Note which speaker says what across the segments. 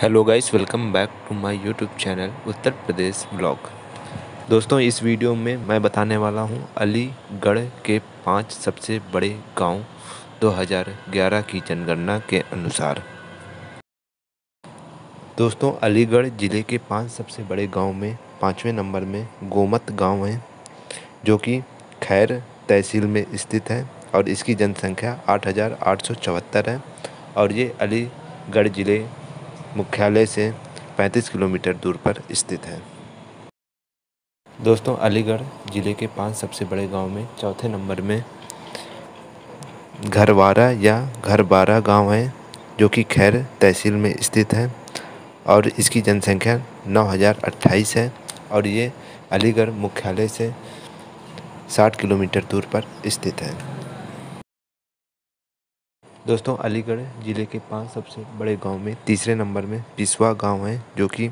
Speaker 1: Hello guys welcome back to my YouTube channel Uttar Pradesh blog दोस्तों, इस video में मैं बताने वाला हूँ अलीगढ़ के पाँच सबसे बड़े गाँव 2011 की जनगणना के अनुसार। दोस्तों, अलीगढ़ ज़िले के पाँच सबसे बड़े गाँव में पाँचवें नंबर में गोमत गाँव है, जो कि खैर तहसील में स्थित है और इसकी जनसंख्या आठ हज़ार आठ सौ चौहत्तर है। और ये अलीगढ़ ज़िले मुख्यालय से 35 किलोमीटर दूर पर स्थित है। दोस्तों, अलीगढ़ ज़िले के पाँच सबसे बड़े गाँव में चौथे नंबर में घरवारा या घरबारा गाँव है, जो कि खैर तहसील में स्थित है और इसकी जनसंख्या नौ हज़ार अट्ठाईस है और ये अलीगढ़ मुख्यालय से 60 किलोमीटर दूर पर स्थित है। दोस्तों, अलीगढ़ ज़िले के पाँच सबसे बड़े गाँव में, तीसरे नंबर में पिसवा गाँव है, जो कि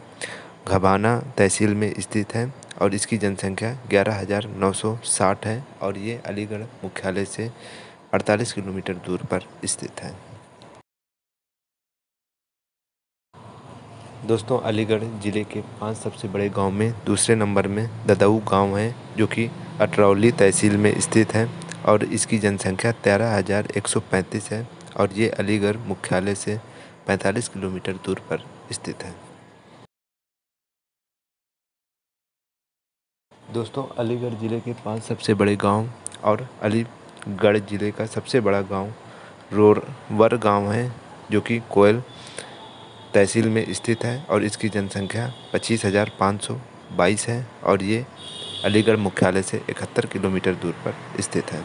Speaker 1: घबाना तहसील में स्थित है और इसकी जनसंख्या ग्यारह हज़ार नौ सौ साठ है और ये अलीगढ़ मुख्यालय से 48 किलोमीटर दूर पर स्थित है। दोस्तों, अलीगढ़ ज़िले के पाँच सबसे बड़े गाँव में, दूसरे नंबर में ददाऊ गाँव है, जो कि अटरौली तहसील में स्थित है और इसकी जनसंख्या तेरह हज़ार एक सौ पैंतीस है और ये अलीगढ़ मुख्यालय से 45 किलोमीटर दूर पर स्थित है। दोस्तों, अलीगढ़ ज़िले के पाँच सबसे बड़े गाँव और अलीगढ़ ज़िले का सबसे बड़ा गाँव रोरवर गाँव है, जो कि कोयल तहसील में स्थित है और इसकी जनसंख्या पच्चीस हज़ार पाँच सौ बाईस है और ये अलीगढ़ मुख्यालय से इकहत्तर किलोमीटर दूर पर स्थित है।